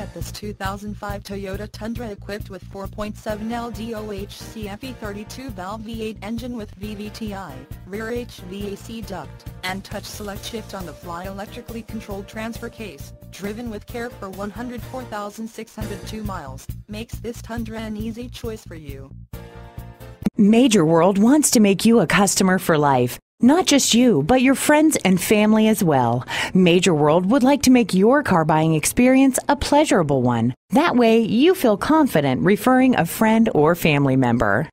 at this 2005 Toyota Tundra equipped with 4.7 LDOH CFE 32-valve V8 engine with VVTi, rear HVAC duct, and touch select shift on the fly electrically controlled transfer case, driven with care for 104,602 miles, makes this Tundra an easy choice for you. Major World wants to make you a customer for life. Not just you, but your friends and family as well. Major World would like to make your car buying experience a pleasurable one. That way, you feel confident referring a friend or family member.